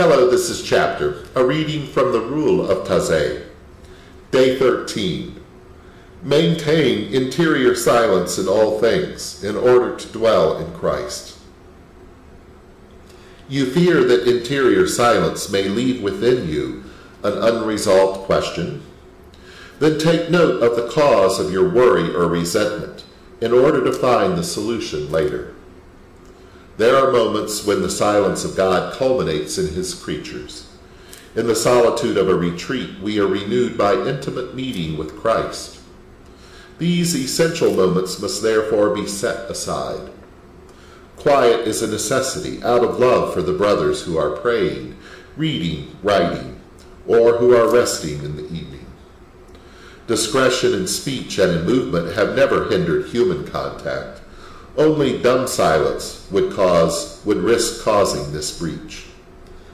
Hello, this is Chapter, a reading from the Rule of Taizé. Day 13. Maintain interior silence in all things in order to dwell in Christ. You fear that interior silence may leave within you an unresolved question? Then take note of the cause of your worry or resentment in order to find the solution later. There are moments when the silence of God culminates in his creatures. In the solitude of a retreat, we are renewed by intimate meeting with Christ. These essential moments must therefore be set aside. Quiet is a necessity out of love for the brothers who are praying, reading, writing, or who are resting in the evening. Discretion in speech and in movement have never hindered human contact. Only dumb silence would cause would risk causing this breach.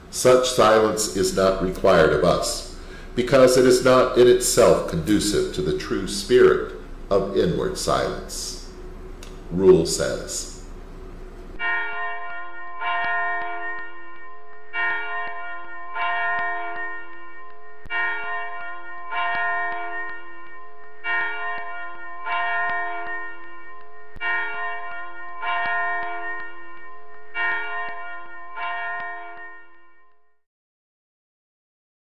Such silence is not required of us, because it is not in itself conducive to the true spirit of inward silence. Rule says.